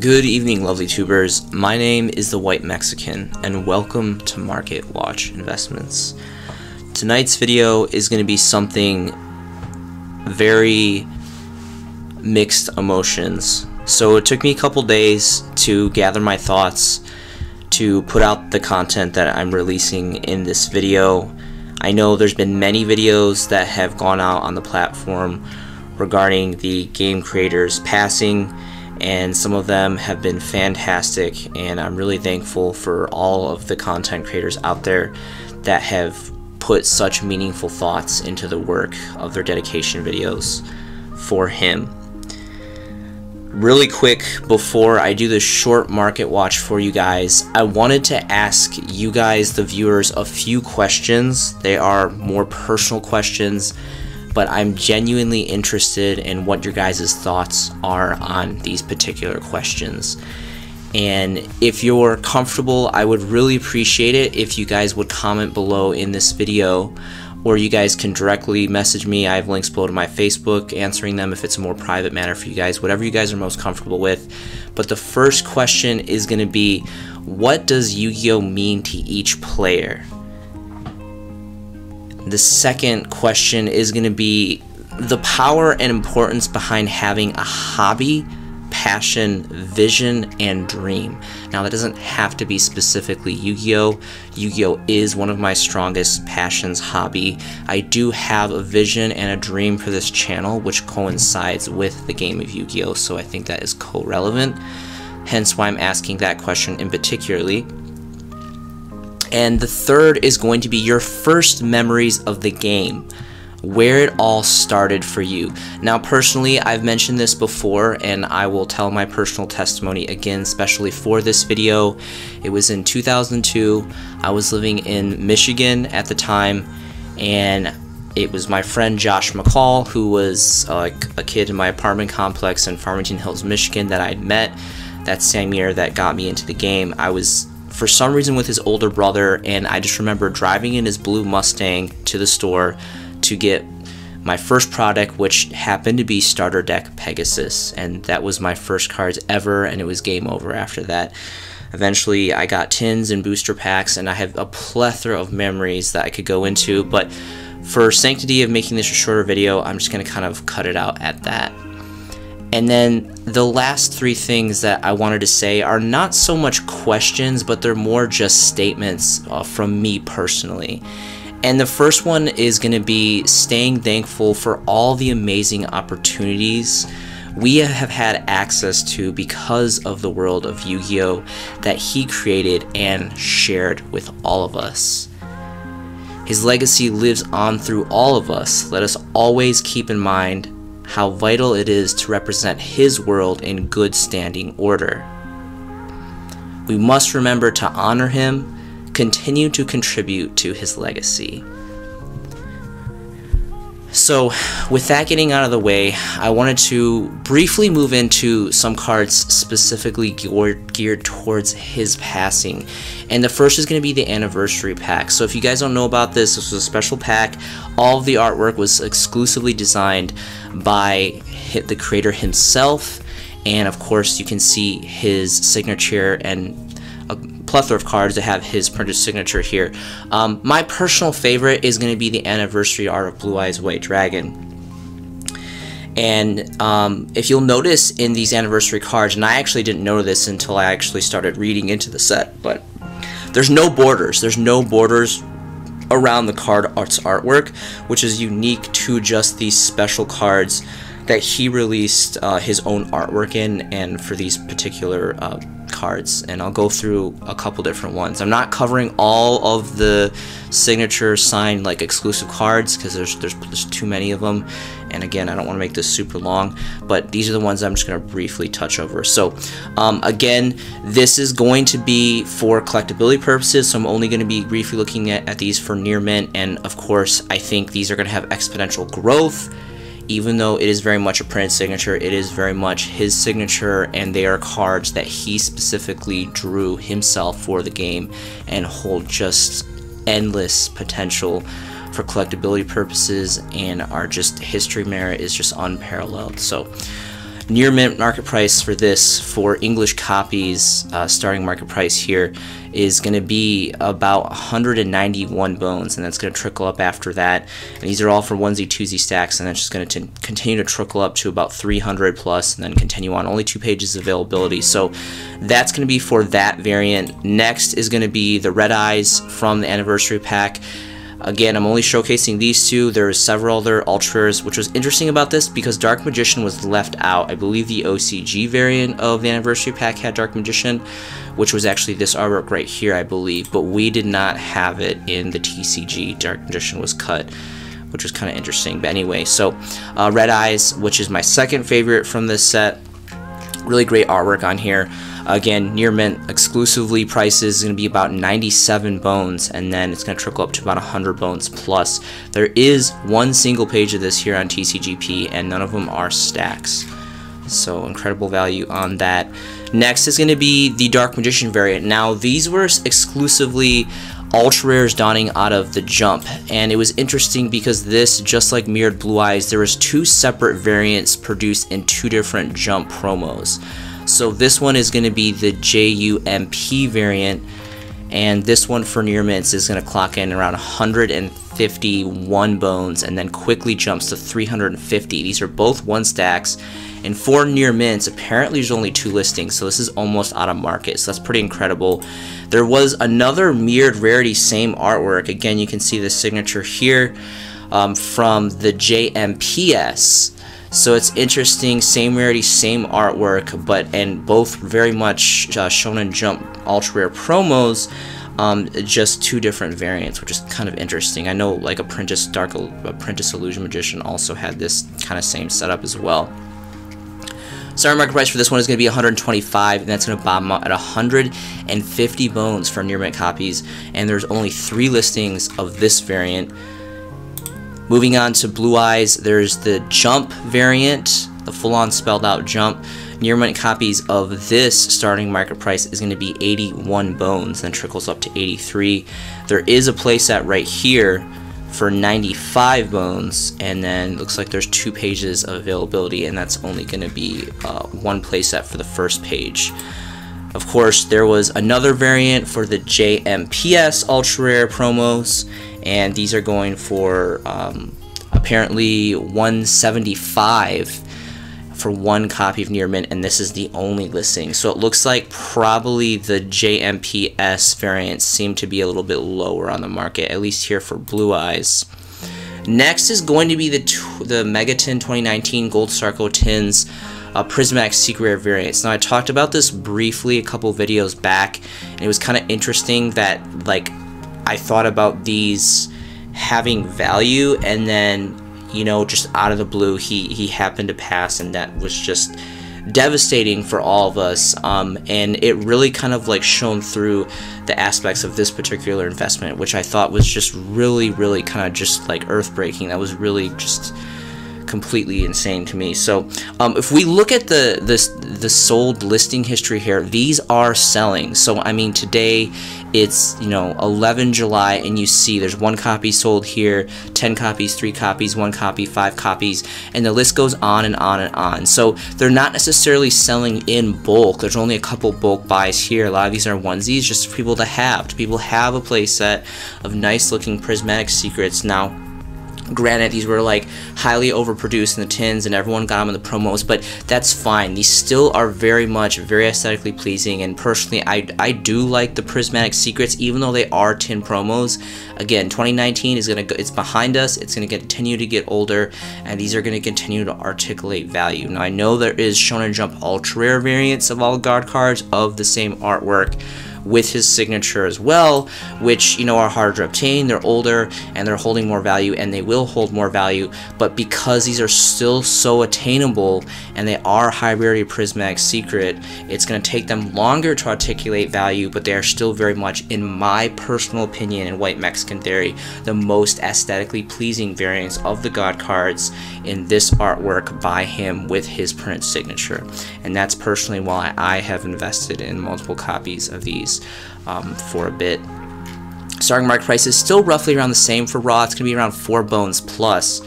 Good evening, lovely tubers. My name is the White Mexican, and welcome to Market Watch Investments. Tonight's video is going to be something very mixed emotions. So it took me a couple days to gather my thoughts, to put out the content that I'm releasing in this video. I know there's been many videos that have gone out on the platform regarding the game creators passing and some of them have been fantastic and I'm really thankful for all of the content creators out there that have put such meaningful thoughts into the work of their dedication videos for him. Really quick before I do this short market watch for you guys, I wanted to ask you guys, the viewers, a few questions. They are more personal questions but I'm genuinely interested in what your guys' thoughts are on these particular questions. And if you're comfortable, I would really appreciate it if you guys would comment below in this video or you guys can directly message me. I have links below to my Facebook answering them if it's a more private matter for you guys, whatever you guys are most comfortable with. But the first question is going to be what does Yu Gi Oh mean to each player? The second question is going to be the power and importance behind having a hobby, passion, vision, and dream. Now, that doesn't have to be specifically Yu Gi Oh! Yu Gi Oh! is one of my strongest passions, hobby. I do have a vision and a dream for this channel, which coincides with the game of Yu Gi Oh! so I think that is co relevant. Hence why I'm asking that question in particularly. And the third is going to be your first memories of the game where it all started for you. Now, personally, I've mentioned this before, and I will tell my personal testimony again, especially for this video. It was in 2002. I was living in Michigan at the time, and it was my friend Josh McCall, who was uh, a kid in my apartment complex in Farmington Hills, Michigan, that I'd met that same year that got me into the game. I was for some reason with his older brother, and I just remember driving in his blue Mustang to the store to get my first product, which happened to be Starter Deck Pegasus, and that was my first cards ever, and it was game over after that. Eventually, I got tins and booster packs, and I have a plethora of memories that I could go into, but for sanctity of making this a shorter video, I'm just going to kind of cut it out at that. And then the last three things that I wanted to say are not so much questions, but they're more just statements uh, from me personally. And the first one is going to be staying thankful for all the amazing opportunities we have had access to because of the world of Yu Gi Oh! that he created and shared with all of us. His legacy lives on through all of us. Let us always keep in mind how vital it is to represent his world in good standing order. We must remember to honor him, continue to contribute to his legacy. So, with that getting out of the way, I wanted to briefly move into some cards specifically geared towards his passing. And the first is going to be the anniversary pack. So, if you guys don't know about this, this was a special pack. All of the artwork was exclusively designed by the creator himself. And of course, you can see his signature and uh, plethora of cards that have his printed signature here. Um, my personal favorite is going to be the anniversary art of Blue Eyes White Dragon. And um, if you'll notice in these anniversary cards, and I actually didn't know this until I actually started reading into the set, but there's no borders. There's no borders around the card art's artwork, which is unique to just these special cards that he released uh, his own artwork in and for these particular uh, cards and I'll go through a couple different ones. I'm not covering all of the signature signed like exclusive cards because there's, there's, there's too many of them and again I don't want to make this super long but these are the ones I'm just going to briefly touch over. So um, again this is going to be for collectability purposes so I'm only going to be briefly looking at, at these for near mint and of course I think these are going to have exponential growth even though it is very much a printed signature, it is very much his signature, and they are cards that he specifically drew himself for the game and hold just endless potential for collectability purposes and are just history merit is just unparalleled. So near mint market price for this for English copies, uh, starting market price here is going to be about 191 bones, and that's going to trickle up after that. And these are all for onesie twosie stacks, and that's just going to continue to trickle up to about 300 plus, and then continue on. Only two pages availability, so that's going to be for that variant. Next is going to be the Red Eyes from the anniversary pack. Again, I'm only showcasing these two. There are several other Ultras, which was interesting about this because Dark Magician was left out. I believe the OCG variant of the anniversary pack had Dark Magician, which was actually this artwork right here, I believe, but we did not have it in the TCG. Dark Magician was cut which was kind of interesting. But anyway, so uh, Red Eyes, which is my second favorite from this set. Really great artwork on here. Again, near mint exclusively prices is going to be about 97 bones, and then it's going to trickle up to about 100 bones plus. There is one single page of this here on TCGP, and none of them are stacks. So incredible value on that. Next is going to be the Dark Magician variant. Now, these were exclusively ultra rares dawning out of the jump and it was interesting because this just like mirrored blue eyes there was two separate variants produced in two different jump promos so this one is going to be the JUMP variant, and this one for near mints is going to clock in around 151 bones and then quickly jumps to 350. These are both one stacks. And for near mints, apparently there's only two listings, so this is almost out of market, so that's pretty incredible. There was another mirrored rarity, same artwork. Again, you can see the signature here um, from the JMPS. So it's interesting, same rarity, same artwork, but and both very much uh, Shonen Jump ultra rare promos. Um, just two different variants, which is kind of interesting. I know like Apprentice Dark Apprentice Illusion Magician also had this kind of same setup as well. Starting market price for this one is going to be 125, and that's going to bottom out at 150 bones for near mint copies. And there's only three listings of this variant. Moving on to Blue Eyes, there's the Jump variant, the full-on spelled out Jump. Near mint copies of this starting market price is going to be 81 bones, then trickles up to 83. There is a playset right here for 95 bones, and then looks like there's two pages of availability, and that's only going to be uh, one playset for the first page. Of course, there was another variant for the JMPS Ultra Rare promos, and these are going for um, apparently 175 for one copy of Near Mint, and this is the only listing. So it looks like probably the JMPS variants seem to be a little bit lower on the market, at least here for Blue Eyes. Next is going to be the the Megaton 2019 Gold Sarco Tins uh, Prismatic Secret Rare variants. Now I talked about this briefly a couple videos back, and it was kind of interesting that like I thought about these having value and then you know just out of the blue he he happened to pass and that was just devastating for all of us. Um, and it really kind of like shone through the aspects of this particular investment which I thought was just really really kind of just like earth breaking that was really just completely insane to me. So um, if we look at the this the sold listing history here, these are selling. So I mean today it's you know 11 July and you see there's one copy sold here, 10 copies, 3 copies, 1 copy, 5 copies, and the list goes on and on and on. So they're not necessarily selling in bulk. There's only a couple bulk buys here. A lot of these are onesies just for people to have. People have a playset of nice looking prismatic secrets. Now Granted, these were like highly overproduced in the tins and everyone got them in the promos, but that's fine. These still are very much very aesthetically pleasing and personally I, I do like the Prismatic Secrets even though they are tin promos. Again, 2019 is going to go, it's behind us, it's going to continue to get older and these are going to continue to articulate value. Now I know there is Shonen Jump Ultra Rare variants of all God cards of the same artwork with his signature as well, which, you know, are harder to obtain, they're older, and they're holding more value, and they will hold more value, but because these are still so attainable, and they are high rarity prismatic secret, it's going to take them longer to articulate value, but they are still very much, in my personal opinion, in White Mexican Theory, the most aesthetically pleasing variants of the God cards in this artwork by him with his print signature. And that's personally why I have invested in multiple copies of these um, for a bit. Starting market price is still roughly around the same for Ra. It's going to be around 4 bones plus.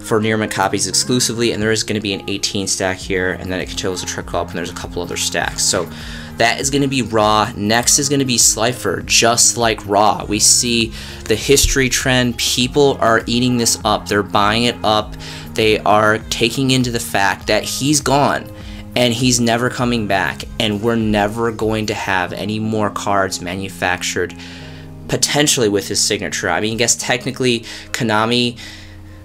for near mint copies exclusively, and there is going to be an 18 stack here, and then it continues to trickle up, and there's a couple other stacks. So that is going to be Ra. Next is going to be Slifer, just like Ra. We see the history trend. People are eating this up. They're buying it up. They are taking into the fact that he's gone and he's never coming back, and we're never going to have any more cards manufactured potentially with his signature. I mean, I guess technically Konami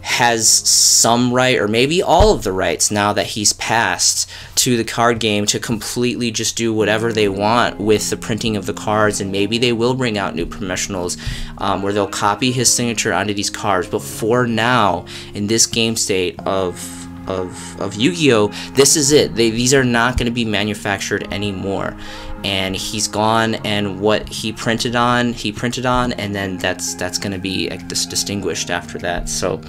has some right or maybe all of the rights now that he's passed to the card game to completely just do whatever they want with the printing of the cards and maybe they will bring out new promotionals um, where they'll copy his signature onto these cards but for now in this game state of of, of Yu-Gi-Oh this is it they, these are not going to be manufactured anymore and he's gone and what he printed on he printed on and then that's that's going to be distinguished after that so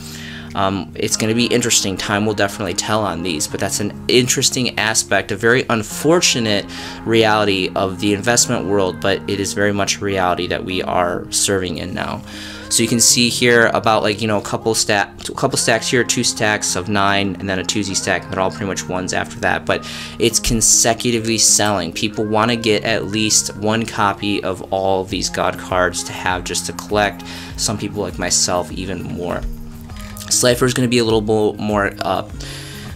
um, it's going to be interesting. Time will definitely tell on these, but that's an interesting aspect, a very unfortunate reality of the investment world, but it is very much a reality that we are serving in now. So you can see here about like you know a couple stack, a couple stacks here, two stacks of nine, and then a two Z stack. And they're all pretty much ones after that. But it's consecutively selling. People want to get at least one copy of all of these God cards to have just to collect. Some people like myself even more. Slifer is going to be a little more, uh,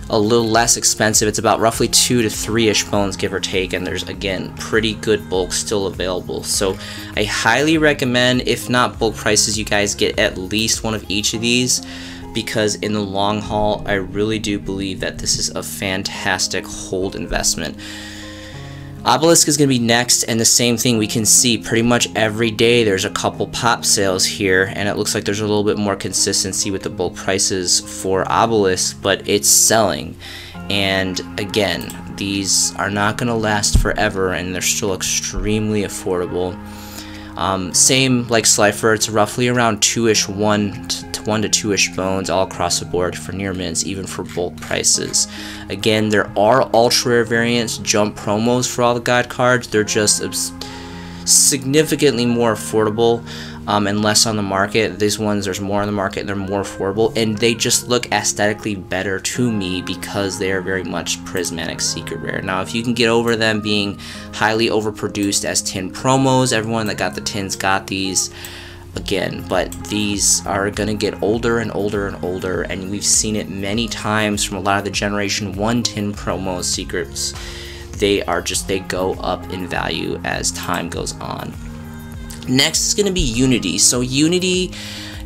a little less expensive. It's about roughly two to three-ish bones, give or take, and there's again pretty good bulk still available. So I highly recommend, if not bulk prices, you guys get at least one of each of these because in the long haul, I really do believe that this is a fantastic hold investment. Obelisk is going to be next, and the same thing we can see pretty much every day there's a couple pop sales here, and it looks like there's a little bit more consistency with the bulk prices for Obelisk, but it's selling. And again, these are not going to last forever, and they're still extremely affordable. Um, same like Slifer, it's roughly around 2-ish, 1 to one to two-ish bones all across the board for near mints, even for bulk prices. Again, there are ultra rare variants, jump promos for all the God cards. They're just significantly more affordable um, and less on the market. These ones, there's more on the market, they're more affordable, and they just look aesthetically better to me because they are very much prismatic secret rare. Now, if you can get over them being highly overproduced as tin promos, everyone that got the tins got these again, but these are going to get older and older and older, and we've seen it many times from a lot of the Generation 1 tin promo secrets. They are just, they go up in value as time goes on. Next is going to be Unity. So Unity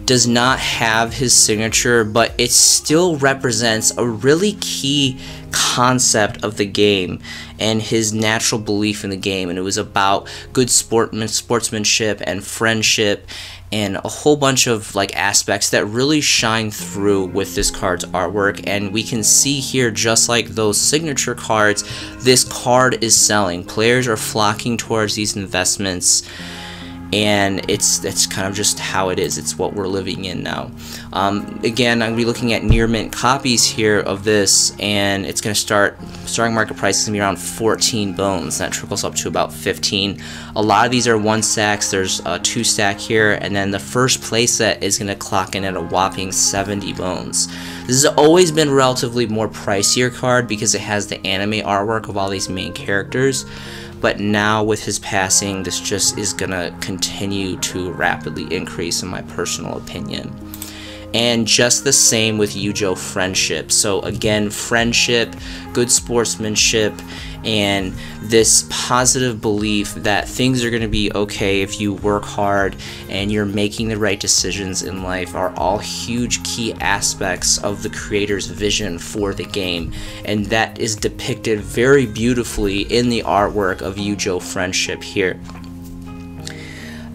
does not have his signature, but it still represents a really key concept of the game and his natural belief in the game. And it was about good sportman, sportsmanship and friendship and a whole bunch of like aspects that really shine through with this card's artwork and we can see here just like those signature cards this card is selling players are flocking towards these investments and it's that's kind of just how it is. It's what we're living in now. Um, again, I'm gonna be looking at near mint copies here of this, and it's gonna start starting market price is gonna be around 14 bones. That trickles up to about 15. A lot of these are one stacks. There's a two stack here, and then the first playset is gonna clock in at a whopping 70 bones. This has always been relatively more pricier card because it has the anime artwork of all these main characters but now with his passing, this just is gonna continue to rapidly increase in my personal opinion. And just the same with Yu-Jo friendship. So again, friendship, good sportsmanship, and this positive belief that things are going to be okay if you work hard and you're making the right decisions in life are all huge key aspects of the creator's vision for the game and that is depicted very beautifully in the artwork of Yu-Jo Friendship here.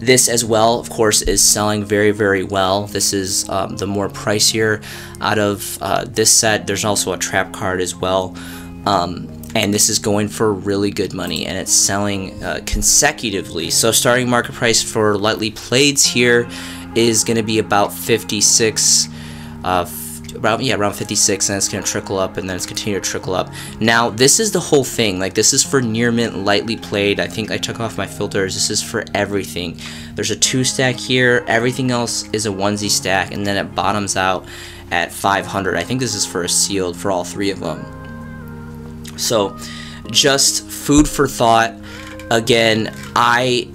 This as well, of course, is selling very, very well. This is um, the more pricier out of uh, this set. There's also a trap card as well. Um, and this is going for really good money and it's selling uh, consecutively. So starting market price for lightly playeds here is going to be about 56 uh, around yeah around 56 and it's going to trickle up and then it's continue to trickle up. Now this is the whole thing. Like this is for near mint lightly played. I think i took off my filters. This is for everything. There's a two stack here. Everything else is a onesie stack and then it bottoms out at 500 i think this is for a sealed for all three of them so just food for thought again i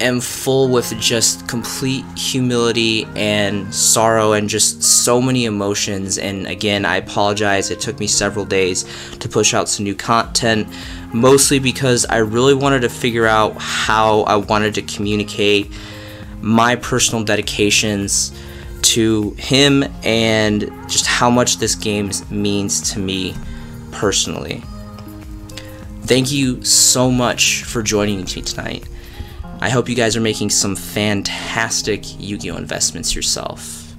am full with just complete humility and sorrow and just so many emotions. And again, I apologize. It took me several days to push out some new content, mostly because I really wanted to figure out how I wanted to communicate my personal dedications to him and just how much this game means to me personally. Thank you so much for joining me tonight. I hope you guys are making some fantastic Yu Gi Oh! investments yourself.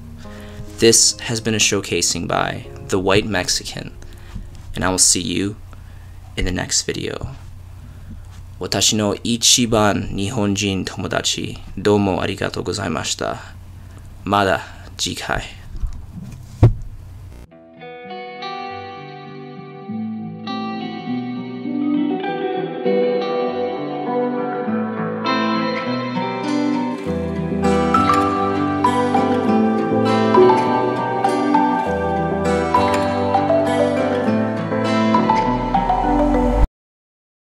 This has been a showcasing by The White Mexican, and I will see you in the next video. 私の一番日本人友達、どうもありがとうございました。まだ次回。